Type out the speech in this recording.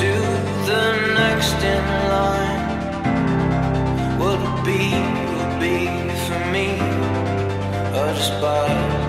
to the next in line. Would it be would it be for me or just by